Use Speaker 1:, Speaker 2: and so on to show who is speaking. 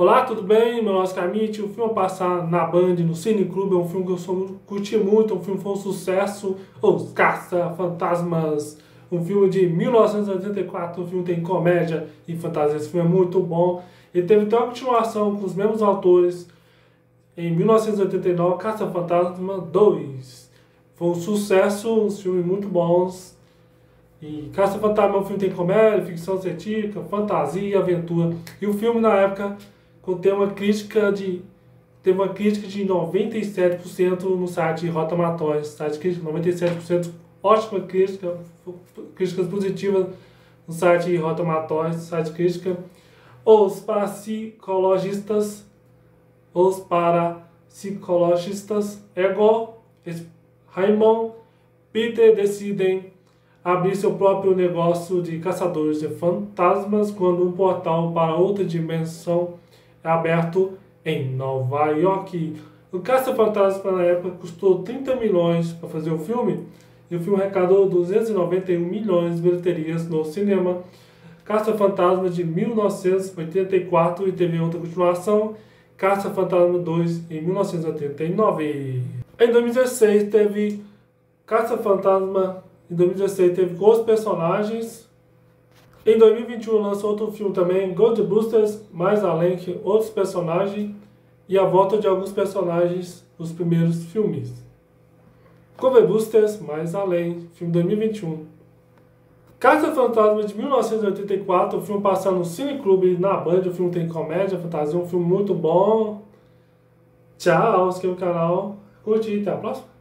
Speaker 1: Olá, tudo bem? Meu nome é Oscar Mitch. O filme passar na Band, no Cine Clube, é um filme que eu sou, curti muito, um filme foi um sucesso. Os Caça Fantasmas, um filme de 1984, o filme tem comédia e fantasia, esse filme é muito bom. Ele teve até uma continuação com os mesmos autores em 1989, Caça Fantasma 2. Foi um sucesso, uns filmes muito bons. E Caça Fantasma é um filme que tem comédia, ficção científica, fantasia, aventura. E o filme na época tem uma crítica de teve uma crítica de 97% no site Rota Matóis, site crítica 97% ótima crítica, críticas positivas no site Rota Matóis, site crítica. Os parapsicologistas, os parapsicologistas Ego, Raymond, Peter decidem abrir seu próprio negócio de caçadores de fantasmas quando um portal para outra dimensão é aberto em Nova York. O Caça-Fantasma na época custou 30 milhões para fazer o filme e o filme arrecadou 291 milhões de bilheterias no cinema. Caça-Fantasma de 1984 e teve outra continuação, Caça-Fantasma 2 em 1989. Em 2016 teve Caça-Fantasma, em 2016 teve com os personagens em 2021 lançou outro filme também, Ghostbusters, mais além que outros personagens e a volta de alguns personagens dos primeiros filmes. Ghostbusters, mais além, filme 2021. Caça Fantasma de 1984, o filme passando no Cine Clube na Band, o filme tem comédia, fantasia, um filme muito bom. Tchau, se inscreva no canal, curte e até a próxima.